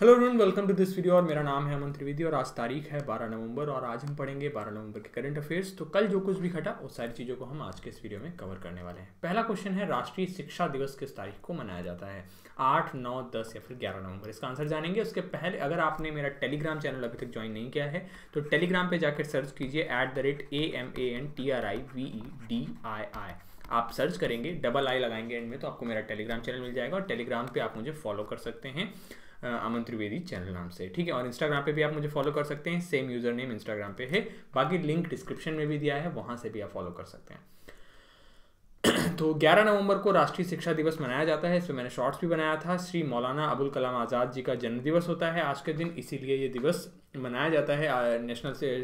Hello everyone welcome to this video और मेरा नाम है अमन त्रिवेदी और आज तारीख है 12 नवंबर और आज हम पढ़ेंगे 12 नवंबर के करंट अफेयर्स तो कल जो कुछ भी घटा, उस सारी चीज़ों को हम आज के इस वीडियो में कवर करने वाले हैं। पहला क्वेश्चन है, राष्ट्रीय शिक्षा दिवस किस तारीख को मनाया जाता है? आठ, नौ, दस या फिर ग्यारह नवंबर। इसका आंसर जानेंगे। उसके पहले, अगर आपने मेरा टेलीग्राम चैनल अभी तक ज्वाइन नहीं किया है तो टेलीग्राम पर जाकर सर्च कीजिए at the rate A M A N T R I V E D I I आप सर्च करेंगे डबल आई लगाएँगे एंड में तो आपको मेरा टेलीग्राम चैनल मिल जाएगा और टेलीग्राम पे आप मुझे फॉलो कर सकते हैं अमन त्रिवेदी चैनल नाम से, ठीक है? और इंस्टाग्राम पे भी आप मुझे फॉलो कर सकते हैं सेम यूज़र नेम इंस्टाग्राम पे है। बाकी लिंक डिस्क्रिप्शन में भी दिया है, वहाँ से भी आप फॉलो कर सकते हैं। तो 11 नवंबर को राष्ट्रीय शिक्षा दिवस मनाया जाता है इसमें मैंने शॉर्ट्स भी बनाया था। श्री मौलाना अबुल कलाम आज़ाद जी का जन्म दिवस होता है आज के दिन, इसीलिए ये दिवस मनाया जाता है नेशनल से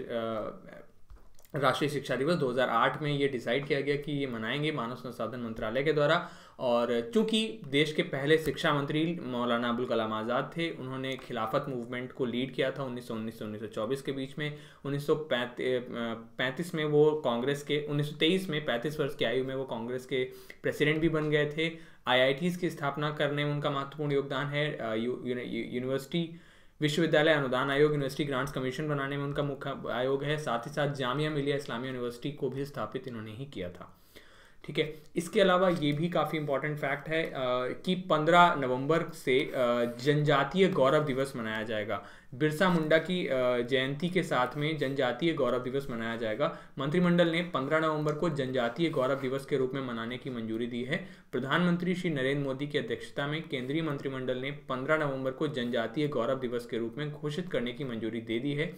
राष्ट्रीय शिक्षा दिवस 2008 में ये डिसाइड किया गया कि ये मनाएँगे मानव संसाधन मंत्रालय के द्वारा। और चूँकि देश के पहले शिक्षा मंत्री मौलाना अबुल कलाम आज़ाद थे, उन्होंने खिलाफत मूवमेंट को लीड किया था 1919 से 1924 के बीच में। 1935 में वो कांग्रेस के 1923 में 35 वर्ष की आयु में वो कांग्रेस के प्रेसिडेंट भी बन गए थे। आईआईटीज़ की स्थापना करने में उनका महत्वपूर्ण योगदान है। यूनिवर्सिटी विश्वविद्यालय अनुदान आयोग यूनिवर्सिटी ग्रांट्स कमीशन बनाने में उनका मुख्य आयोग है। साथ ही साथ जामिया मिलिया इस्लामिया यूनिवर्सिटी को भी स्थापित इन्होंने ही किया था। ठीक है? इसके अलावा ये भी काफ़ी इंपॉर्टेंट फैक्ट है आ, कि 15 नवंबर से जनजातीय गौरव दिवस मनाया जाएगा। बिरसा मुंडा की जयंती के साथ में जनजातीय गौरव दिवस मनाया जाएगा। मंत्रिमंडल ने 15 नवंबर को जनजातीय गौरव दिवस के रूप में मनाने की मंजूरी दी है। प्रधानमंत्री श्री नरेंद्र मोदी की अध्यक्षता में केंद्रीय मंत्रिमंडल ने 15 नवंबर को जनजातीय गौरव दिवस के रूप में घोषित करने की मंजूरी दे दी है।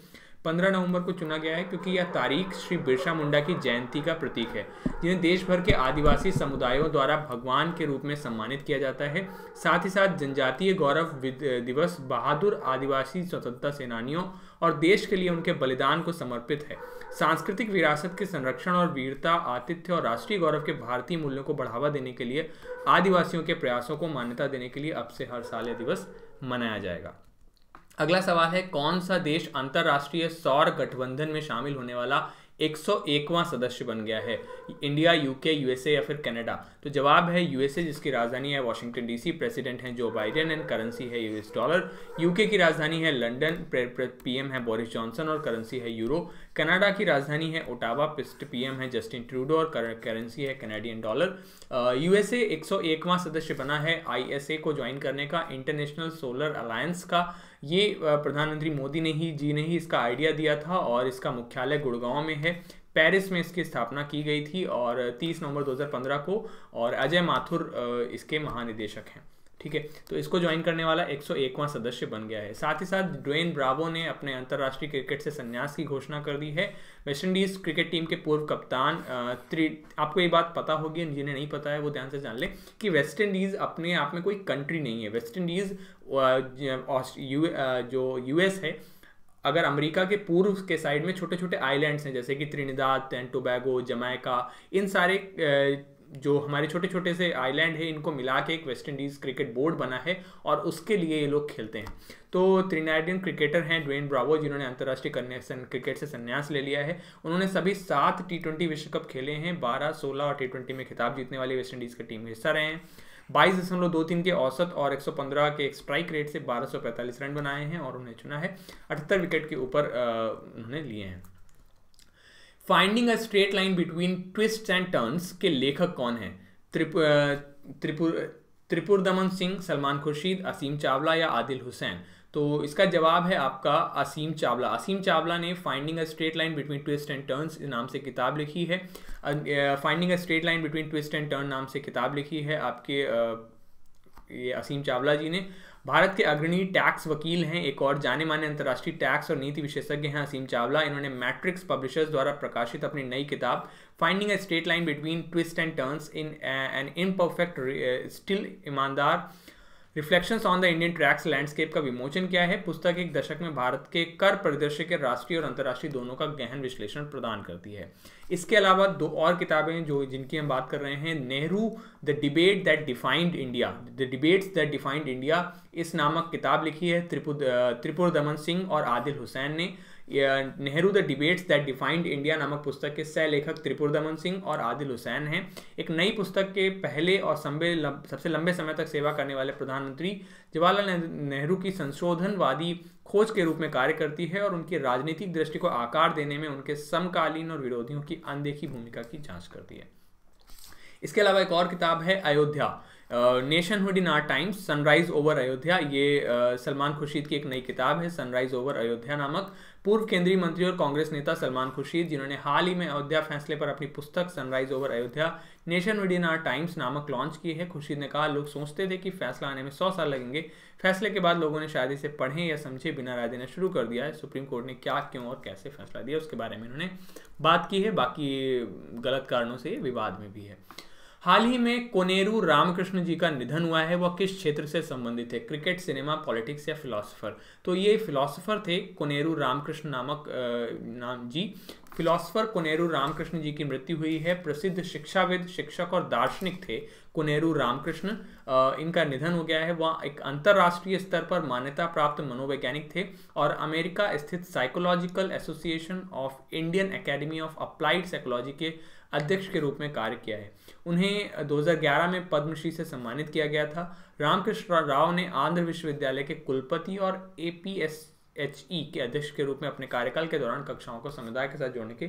15 नवंबर को चुना गया है क्योंकि यह तारीख श्री बिरसा मुंडा की जयंती का प्रतीक है, जिन्हें देश भर के आदिवासी समुदायों द्वारा भगवान के रूप में सम्मानित किया जाता है। साथ ही साथ जनजातीय गौरव दिवस बहादुर आदिवासी स्वतंत्रता सेनानियों और देश के लिए उनके बलिदान को समर्पित है। सांस्कृतिक विरासत के संरक्षण और वीरता, आतिथ्य और राष्ट्रीय गौरव के भारतीय मूल्यों को बढ़ावा देने के लिए आदिवासियों के प्रयासों को मान्यता देने के लिए अब से हर साल यह दिवस मनाया जाएगा। अगला सवाल है, कौन सा देश अंतरराष्ट्रीय सौर गठबंधन में शामिल होने वाला 101वां सदस्य बन गया है? इंडिया यूके यूएसए या फिर कनाडा तो जवाब है यूएसए जिसकी राजधानी है वॉशिंगटन डीसी प्रेसिडेंट हैं जो बाइडेन एंड करेंसी है यूएस डॉलर यूके की राजधानी है लंदन पीएम है बोरिस जॉनसन और करेंसी है यूरो कनाडा की राजधानी है ओटावा पिस्ट पीएम है जस्टिन ट्रूडो और करेंसी है कैनेडियन डॉलर यूएसए एक सदस्य बना है आईएसए को ज्वाइन करने का इंटरनेशनल सोलर अलायंस का. ये प्रधानमंत्री मोदी ने ही, जी ने ही इसका आइडिया दिया था और इसका मुख्यालय गुड़गांव में है। पेरिस में इसकी स्थापना की गई थी और 30 नवंबर 2015 को और अजय माथुर इसके महानिदेशक हैं। ठीक है? तो इसको ज्वाइन करने वाला 101वां सदस्य बन गया है। साथ ही साथ ड्वेन ब्रावो ने अपने अंतर्राष्ट्रीय क्रिकेट से संन्यास की घोषणा कर दी है। वेस्टइंडीज क्रिकेट टीम के पूर्व कप्तान आपको ये बात पता होगी, जिन्हें नहीं पता है वो ध्यान से जान ले कि वेस्ट इंडीज अपने आप में कोई कंट्री नहीं है। वेस्ट इंडीज जो यूएस है, अगर अमेरिका के पूर्व के साइड में छोटे छोटे आइलैंड्स हैं, जैसे कि त्रिनिदाद एंड टोबैगो जमैका इन सारे जो हमारे छोटे छोटे से आइलैंड है, इनको मिला के एक वेस्ट इंडीज़ क्रिकेट बोर्ड बना है और उसके लिए ये लोग खेलते हैं। तो त्रिनाडियन क्रिकेटर हैं ड्वेन ब्रावो, जिन्होंने अंतर्राष्ट्रीय कन्या क्रिकेट से संन्यास ले लिया है। उन्होंने सभी सात टी ट्वेंटी विश्व कप खेले हैं, बारह, सोलह और टी ट्वेंटी में खिताब जीतने वाली वेस्ट इंडीज़ की टीम में हिस्सा रहे हैं। बाईस दशमलव दो तीन के औसत और 115 के स्ट्राइक रेट से 1245 रन बनाए हैं और उन्हें चुना है। अठहत्तर विकेट के ऊपर उन्होंने लिए हैं। Finding a straight line between twist and turns के लेखक कौन है? त्रिपुर त्रिपुर दमन सिंह, सलमान खुर्शीद, असीम चावला या आदिल हुसैन? तो इसका जवाब है आपका असीम चावला। असीम चावला ने finding a straight line between twist and turns नाम से किताब लिखी है। Finding a straight line between twist and turn नाम से किताब लिखी है आपके ये असीम चावला जी ने। भारत के अग्रणी टैक्स वकील हैं एक और जाने माने अंतर्राष्ट्रीय टैक्स और नीति विशेषज्ञ हैं असीम चावला। इन्होंने मैट्रिक्स पब्लिशर्स द्वारा प्रकाशित अपनी नई किताब finding a straight line between twist and turns in an imperfect still ईमानदार reflections on the Indian tracks landscape का विमोचन किया है। पुस्तक एक दशक में भारत के कर परिदृश्य के राष्ट्रीय और अंतर्राष्ट्रीय दोनों का गहन विश्लेषण प्रदान करती है। इसके अलावा दो और किताबें जो जिनकी हम बात कर रहे हैं, Nehru the debate that defined India the debates that defined India इस नामक किताब लिखी है त्रिपुर त्रिपुर दमन सिंह और आदिल हुसैन ने। Nehru the debates that defined India नामक पुस्तक के सह लेखक त्रिपुर दमन सिंह और आदिल हुसैन हैं। एक नई पुस्तक के पहले और संबे सबसे लंबे समय तक सेवा करने वाले प्रधानमंत्री जवाहरलाल नेहरू की संशोधनवादी खोज के रूप में कार्य करती है और उनकी राजनीतिक दृष्टि को आकार देने में उनके समकालीन और विरोधियों की अनदेखी भूमिका की जाँच करती है। इसके अलावा एक और किताब है, Ayodhya. Nationhood in our times, sunrise over Ayodhya. ये सलमान खुर्शीद की एक नई किताब है, सनराइज ओवर अयोध्या नामक। पूर्व केंद्रीय मंत्री और कांग्रेस नेता सलमान खुर्शीद, जिन्होंने हाल ही में अयोध्या फैसले पर अपनी पुस्तक, sunrise over Ayodhya nation with in our times नामक लॉन्च की है। खुर्शीद ने कहा, लोग सोचते थे कि फैसला आने में सौ साल लगेंगे। फैसले के बाद लोगों ने शायद इसे पढ़े या समझे बिना राय देना शुरू कर दिया है। सुप्रीम कोर्ट ने क्या, क्यों और कैसे फैसला दिया, उसके बारे में उन्होंने बात की है। बाकी गलत कारणों से विवाद में भी है। हाल ही में कोनेरू रामकृष्ण जी का निधन हुआ है, वह किस क्षेत्र से संबंधित है? क्रिकेट, सिनेमा, पॉलिटिक्स या फिलोसफर? तो ये फिलोसफर थे कोनेरू रामकृष्ण नामक नाम जी। फिलोसफर कोनेरू रामकृष्ण जी की मृत्यु हुई है, प्रसिद्ध शिक्षाविद, शिक्षक और दार्शनिक थे कोनेरू रामकृष्ण। इनका निधन हो गया है, वह एक अंतर्राष्ट्रीय स्तर पर मान्यता प्राप्त मनोवैज्ञानिक थे और अमेरिका स्थित psychological association of Indian academy of applied psychology के अध्यक्ष के रूप में कार्य किया है। उन्हें 2011 में पद्मश्री से सम्मानित किया गया था। रामकृष्ण राव ने आंध्र विश्वविद्यालय के कुलपति और ए एच ई के अध्यक्ष के रूप में अपने कार्यकाल के दौरान कक्षाओं को समुदाय के साथ जोड़ने के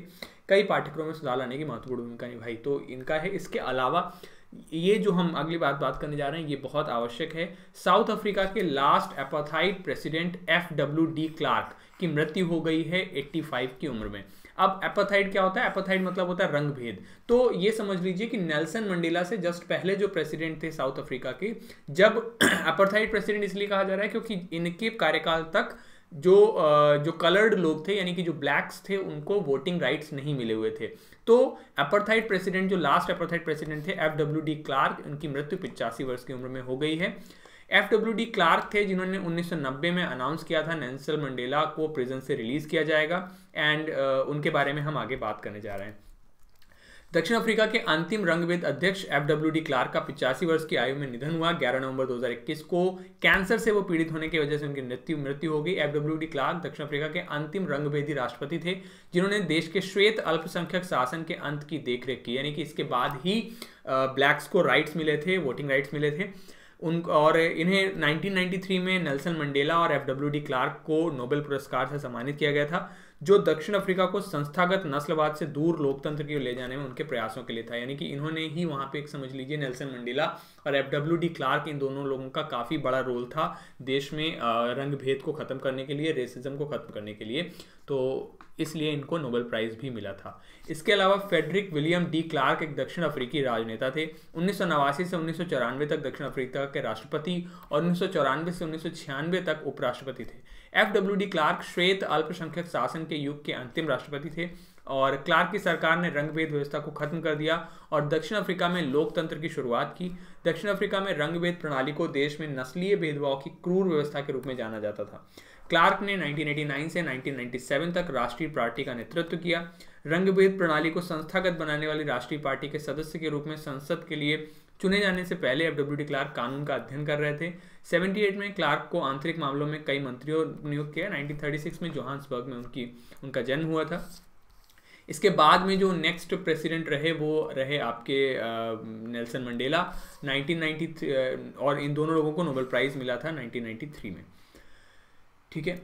कई पाठ्यक्रमों में सुधार लाने की महत्वपूर्ण भूमिका निभाई। तो इनका है, इसके अलावा ये जो हम अगली बात बात करने जा रहे हैं, ये बहुत आवश्यक है। साउथ अफ्रीका के last apartheid president F W De Klerk की मृत्यु हो गई है 85 की उम्र में। अब एपाथाइड क्या होता है? एपाथाइड मतलब होता है रंग भेद तो ये समझ लीजिए कि नेल्सन मंडेला से जस्ट पहले जो प्रेसिडेंट थे साउथ अफ्रीका के, जब एपाथाइड प्रेसिडेंट इसलिए कहा जा रहा है क्योंकि इनके कार्यकाल तक जो जो कलर्ड लोग थे, यानी कि जो ब्लैक्स थे, उनको वोटिंग राइट्स नहीं मिले हुए थे। तो एपरथाइड प्रेसिडेंट जो लास्ट एपरथाइड प्रेसिडेंट थे एफ़ डब्ल्यू डी क्लार्क उनकी मृत्यु पिचासी वर्ष की उम्र में हो गई है। एफ़ डब्ल्यू डी क्लार्क थे जिन्होंने 1990 में अनाउंस किया था नेंसल मंडेला को प्रिजन से रिलीज़ किया जाएगा एंड uh, उनके बारे में हम आगे बात करने जा रहे हैं। दक्षिण अफ्रीका के अंतिम रंगभेद अध्यक्ष एफ़ डब्ल्यू डी क्लार्क का पिचासी वर्ष की आयु में निधन हुआ। 11 नवंबर 2021 को कैंसर से वो पीड़ित होने की वजह से उनकी मृत्यु मृत्यु हो गई। एफ़ डब्ल्यू डी क्लार्क दक्षिण अफ्रीका के अंतिम रंगभेदी राष्ट्रपति थे जिन्होंने देश के श्वेत अल्पसंख्यक शासन के अंत की देखरेख की यानी कि इसके बाद ही ब्लैक्स को राइट्स मिले थे वोटिंग राइट्स मिले थे। उन, और इन्हें 1993 में नेल्सन मंडेला और एफ़ डब्ल्यू डी क्लार्क को नोबेल पुरस्कार से सम्मानित किया गया था। जो दक्षिण अफ्रीका को संस्थागत नस्लवाद से दूर लोकतंत्र की ले जाने में उनके प्रयासों के लिए था। यानी कि इन्होंने ही वहाँ पे एक समझ लीजिए नेल्सन मंडेला और एफ़ डब्ल्यू डी क्लार्क इन दोनों लोगों का काफ़ी बड़ा रोल था देश में रंग भेद को ख़त्म करने के लिए रेसिज्म को ख़त्म करने के लिए। तो इसलिए इनको नोबेल प्राइज़ भी मिला था। इसके अलावा फेडरिक विलियम डी क्लार्क एक दक्षिण अफ्रीकी राजनेता थे। उन्नीस सौ नवासी से उन्नीस सौ चौरानवे तक दक्षिण अफ्रीका के राष्ट्रपति और उन्नीस सौ चौरानवे से उन्नीस सौ छियानवे तक उपराष्ट्रपति थे। एफ़ डब्ल्यू डी क्लार्क श्वेत अल्पसंख्यक शासन के युग के अंतिम राष्ट्रपति थे और क्लार्क की सरकार ने रंगभेद व्यवस्था को खत्म कर दिया और दक्षिण अफ्रीका में लोकतंत्र की शुरुआत की। दक्षिण अफ्रीका में रंगभेद प्रणाली को देश में नस्लीय भेदभाव की क्रूर व्यवस्था के रूप में जाना जाता था। क्लार्क ने 1989 से 1997 तक राष्ट्रीय पार्टी का नेतृत्व किया। रंगभेद प्रणाली को संस्थागत बनाने वाली राष्ट्रीय पार्टी के सदस्य के रूप में संसद के लिए चुने जाने से पहले एफ़ क्लार्क कानून का अध्ययन कर रहे थे। 78 में क्लार्क को आंतरिक मामलों में कई मंत्रियों नियुक्त किया। 1936 में जोहान्सबर्ग में उनकी, उनका जन्म हुआ था। इसके बाद में जो नेक्स्ट प्रेसिडेंट रहे, वो रहे आपके नेल्सन मंडेला। 1993 और इन दोनों लोगों को नोबेल प्राइज़ मिला था 1993 में। ठीक है?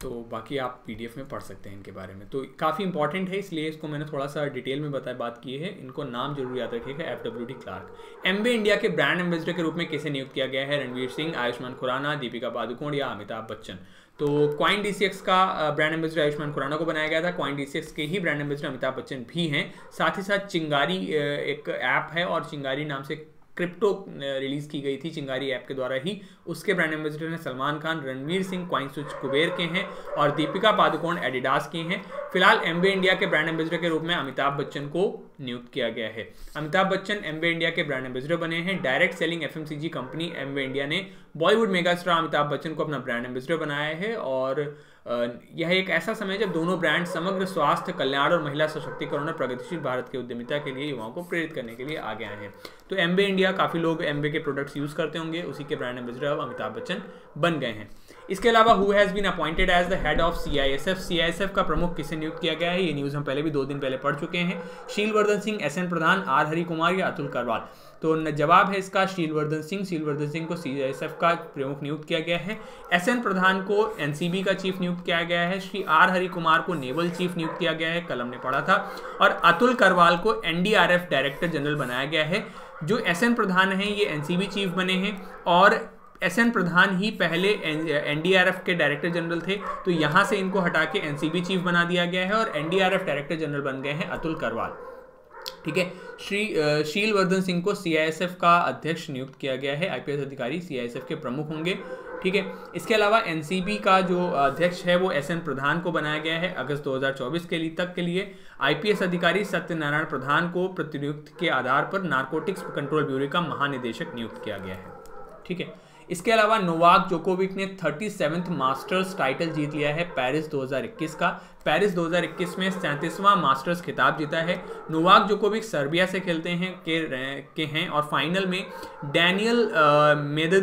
तो बाकी आप पीडीएफ में पढ़ सकते हैं इनके बारे में। तो काफ़ी इंपॉर्टेंट है, इसलिए इसको मैंने थोड़ा सा डिटेल में बताया बात की है। इनको नाम ज़रूर याद रखिएगा F W De Klerk Amway India के ब्रांड एम्बेसडर के रूप में किसे नियुक्त किया गया है? रणवीर सिंह, आयुष्मान खुराना, दीपिका पादुकोण या अमिताभ बच्चन। तो क्वाइन डी का ब्रांड एम्बेसडर आयुष्मान खुराना को बनाया गया था। क्वाइन डी के ही ब्रांड एम्बेसडर अमिताभ बच्चन भी हैं। साथ ही साथ चिंगारी एक ऐप है और चिंगारी नाम से क्रिप्टो रिलीज़ की गई थी चिंगारी ऐप के द्वारा ही। उसके ब्रांड एम्बेसडर हैं सलमान खान, रणवीर सिंह क्वाइन स्विच कुबेर के हैं और दीपिका पादुकोण, एडिडास के हैं। फ़िलहाल एमबे इंडिया के ब्रांड एम्बेसडर के रूप में अमिताभ बच्चन को नियुक्त किया गया है। अमिताभ बच्चन एमवे इंडिया के ब्रांड एम्बेसडर बने हैं। Direct selling FMCG company Amway India ने बॉलीवुड मेगा स्टार अमिताभ बच्चन को अपना ब्रांड एम्बेसडर बनाया है और यह एक ऐसा समय जब दोनों ब्रांड समग्र स्वास्थ्य, कल्याण और महिला सशक्तिकरण और प्रगतिशील भारत के उद्यमिता के लिए, युवाओं को प्रेरित करने के लिए आगे आए हैं। तो एमबे इंडिया काफ़ी लोग एमबे के प्रोडक्ट्स यूज़ करते होंगे, उसी के ब्रांड एम्बेसडर अब अमिताभ बच्चन बन गए हैं। इसके अलावा who has been appointed as the head of C I S F C I S F का प्रमुख किसे नियुक्त किया गया है? ये न्यूज़ हम पहले भी दो दिन पहले पढ़ चुके हैं। Sheelvardhan Singh S N Pradhan R Hari Kumar या अतुल करवाल? तो जवाब है इसका शीलवर्धन सिंह। शीलवर्धन सिंह को सी आई एस एफ़ का प्रमुख नियुक्त किया गया है। एस एन प्रधान को एन सी बी का चीफ नियुक्त किया गया है। श्री आर हरि कुमार को नेवल चीफ नियुक्त किया गया है। कल हमने पढ़ा था। और अतुल करवाल को N D R F director general बनाया गया है। जो एस एन प्रधान हैं, ये बी चीफ बने हैं। और एस एन प्रधान ही पहले एनडीआरएफ के डायरेक्टर जनरल थे तो यहाँ से इनको हटा के एनसीबी चीफ बना दिया गया है और एनडीआरएफ डायरेक्टर जनरल बन गए हैं अतुल करवाल। ठीक है? श्री शील वर्धन सिंह को सीआईएसएफ का अध्यक्ष नियुक्त किया गया है आईपीएस अधिकारी सीआईएसएफ के प्रमुख होंगे। ठीक है? इसके अलावा एनसीबी का जो अध्यक्ष है, वो एस एन प्रधान को बनाया गया है अगस्त 2024 के लिए, तक के लिए। आईपीएस अधिकारी सत्यनारायण प्रधान को प्रतिनियुक्त के आधार पर नारकोटिक्स कंट्रोल ब्यूरो का महानिदेशक नियुक्त किया गया है। ठीक है? इसके अलावा नोवाक जोकोविक ने थर्टी मास्टर्स टाइटल जीत लिया है पेरिस 2021 का। पेरिस 2021 में सैंतीसवां मास्टर्स खिताब जीता है। नोवाक जोकोविक सर्बिया से खेलते हैं के के हैं और फाइनल में डैनियल मेद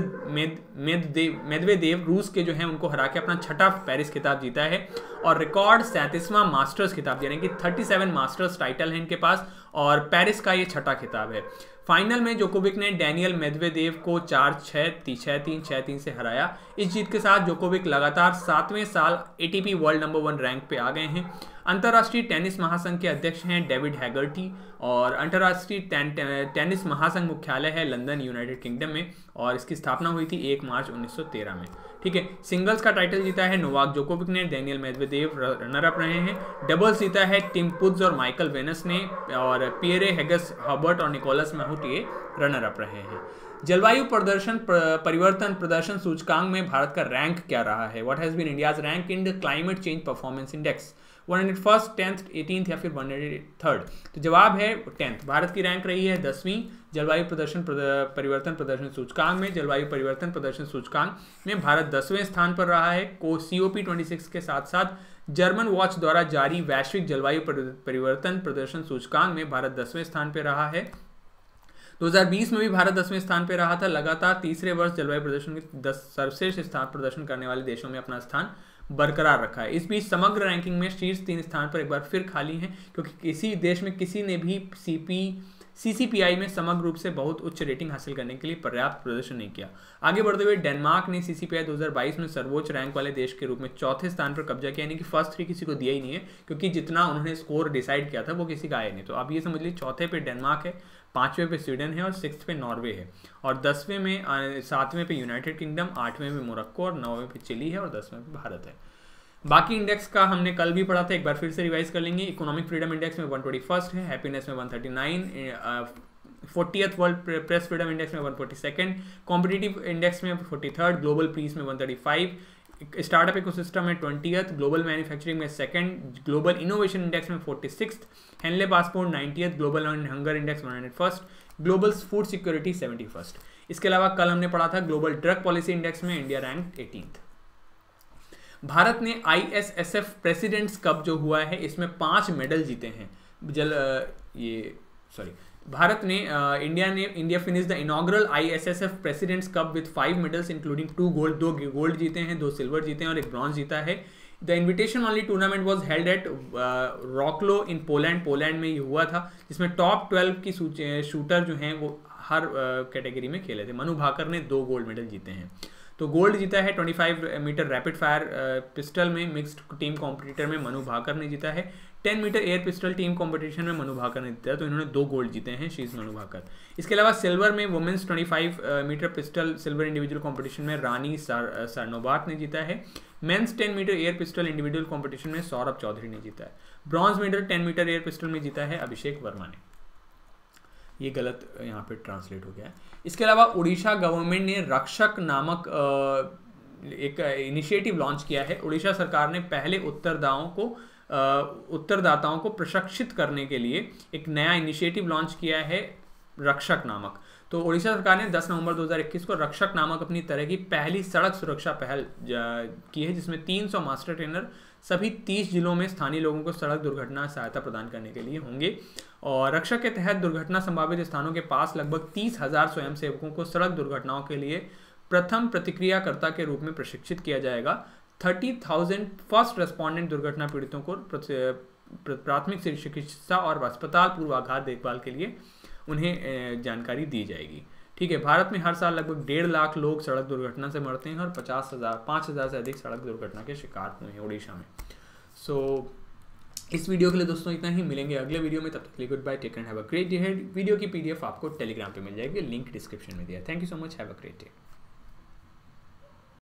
मेद मेदवेदेव रूस के जो हैं उनको हरा के अपना छठा पेरिस खिताब जीता है। और रिकॉर्ड सैंतीसवां मास्टर्स खिताब यानी कि 37 मास्टर्स टाइटल है इनके पास और पेरिस का ये छठा खिताब है। फाइनल में जोकोविक ने डैनियल मेदवेदेव को चार छः ती, छः तीन छः तीन से हराया। इस जीत के साथ जोकोविक लगातार सातवें साल ATP world number one rank पे आ गए हैं। अंतर्राष्ट्रीय टेनिस महासंघ के अध्यक्ष हैं डेविड हैगर्टी और अंतर्राष्ट्रीय टेन, टेनिस महासंघ मुख्यालय है लंदन यूनाइटेड किंगडम में और इसकी स्थापना हुई थी एक मार्च 1913 में। ठीक है सिंगल्स का टाइटल जीता है नोवाक जोकोविक ने डेनियल मेदवेदेव रनर अप रहे हैं। डबल्स जीता है टिम पुद्स और माइकल वेनस ने और पियरे हेगस हबर्ट और निकोलस महूटिए रनर अप रहे हैं। जलवायु प्रदर्शन परिवर्तन प्रदर्शन सूचकांक में भारत का रैंक क्या रहा है? What has been India's rank in the climate change performance index one hundred first tenth eighteen या फिर वन हंड्रेड थर्ड तो जवाब है टेंथ भारत की रैंक रही है दसवीं। जलवायु प्रदर्शन परिवर्तन प्रदर्शन सूचकांक में। जलवायु परिवर्तन प्रदर्शन सूचकांक में भारत दसवें स्थान पर रहा है। को C O P twenty six के साथ साथ जर्मन वॉच द्वारा जारी वैश्विक जलवायु परिवर्तन प्रदर्शन सूचकांक में भारत दसवें स्थान पर रहा है। 2020 में भी भारत दसवें स्थान पर रहा था, लगातार तीसरे वर्ष जलवायु प्रदर्शन के दस, सर्वश्रेष्ठ स्थान प्रदर्शन करने वाले देशों में अपना स्थान बरकरार रखा है। इस बीच समग्र रैंकिंग में शीर्ष तीन स्थान पर एक बार फिर खाली हैं, क्योंकि किसी देश में किसी ने भी सीपी सीसीपीआई में समग्र रूप से बहुत उच्च रेटिंग हासिल करने के लिए पर्याप्त प्रदर्शन नहीं किया। आगे बढ़ते हुए डेनमार्क ने सीसीपीआई 2022 में सर्वोच्च रैंक वाले देश के रूप में चौथे स्थान पर कब्जा किया, यानी कि फ़र्स्ट थ्री किसी को दिया ही नहीं है, क्योंकि जितना उन्होंने स्कोर डिसाइड किया था, वो किसी का आया नहीं। तो आप ये समझ लीजिए, चौथे पे डेनमार्क है पाँचवें पे स्वीडन है और सिक्स पे नॉर्वे है। और दसवें में सातवें पे यूनाइटेड किंगडम, आठवें में मोरक्को और नौवें पे चिली है और दसवें पे भारत है। बाकी इंडेक्स का हमने कल भी पढ़ा था, एक बार फिर से रिवाइज कर लेंगे। इकोनॉमिक फ्रीडम इंडेक्स में वन ट्वेंटी फ़र्स्ट है, हैप्पीनेस में one thirty nine fortieth world press freedom index में one forty second competitive index में फोर्टी थर्ड ग्लोबल पीस में one thirty five startup ecosystem में ट्वेंटीथ ग्लोबल मैन्युफैक्चरिंग में second, global innovation index में forty six Henley passport ninetieth global hunger index one hundred first, global food security seventy first. इसके अलावा कल हमने पढ़ा था ग्लोबल ड्रग पॉलिसी इंडेक्स में इंडिया रैंक एटीनथ। भारत ने आईएसएसएफ प्रेसिडेंट्स कप जो हुआ है, इसमें पाँच मेडल जीते हैं। जल ये सॉरी भारत ने इंडिया ने India finish the inaugural ISSF presidents cup with five medals including two gold दो गोल्ड जीते हैं, दो सिल्वर जीते हैं और एक ब्रॉन्ज जीता है। The invitation only tournament was held at Wroclaw in Poland Poland में ये हुआ था, जिसमें टॉप ट्वेल्व की शूटर जो हैं वो हर कैटेगरी में खेले थे। मनु भाकर ने दो गोल्ड मेडल जीते हैं। तो गोल्ड जीता है 25 मीटर रैपिड फायर पिस्टल में मिक्स्ड टीम कॉम्पिटिटर में मनु भाकर ने जीता है। 10 metre air pistol team competition में मनु भाकर ने जीता है तो इन्होंने दो गोल्ड जीते हैं, शीज मनु भाकर। इसके अलावा सिल्वर में women's 25 metre pistol silver individual competition में रानी सरनोबात ने जीता है। Men's 10 metre air pistol individual competition में सौरभ चौधरी ने जीता है। Bronze medal 10 metre air pistol में जीता है अभिषेक वर्मा ने। ये गलत यहाँ पे ट्रांसलेट हो गया है। इसके अलावा उड़ीसा गवर्नमेंट ने रक्षक नामक एक इनिशिएटिव लॉन्च किया है। उड़ीसा सरकार ने पहले उत्तरदाओं को उत्तरदाताओं को प्रशिक्षित करने के लिए एक नया इनिशिएटिव लॉन्च किया है रक्षक नामक। तो ओडिशा सरकार ने 10 नवंबर 2021 को रक्षक नामक अपनी तरह की पहली सड़क सुरक्षा पहल की है, जिसमें 300 मास्टर ट्रेनर सभी 30 जिलों में स्थानीय लोगों को सड़क दुर्घटना सहायता प्रदान करने के लिए होंगे। और रक्षा के तहत दुर्घटना संभावित स्थानों के पास लगभग तीस हज़ार स्वयंसेवकों को सड़क दुर्घटनाओं के लिए प्रथम प्रतिक्रियाकर्ता के रूप में प्रशिक्षित किया जाएगा। थर्टी थाउज़ेंड फ़र्स्ट रेस्पॉन्डेंट दुर्घटना पीड़ितों को प्राथमिक चिकित्सा और अस्पताल पूर्वाघात देखभाल के लिए उन्हें जानकारी दी जाएगी। ठीक है भारत में हर साल लगभग डेढ़ लाख लोग सड़क दुर्घटना से मरते हैं और पचास हज़ार पाँच हज़ार से अधिक सड़क दुर्घटना के शिकार हुए हैं उड़ीसा में। सो so, इस वीडियो के लिए दोस्तों इतना ही। मिलेंगे अगले वीडियो में। तब तक goodbye take and have a great day video की पीडीएफ आपको टेलीग्राम पे मिल जाएगी। लिंक डिस्क्रिप्शन में दिया। Thank you so much have a great day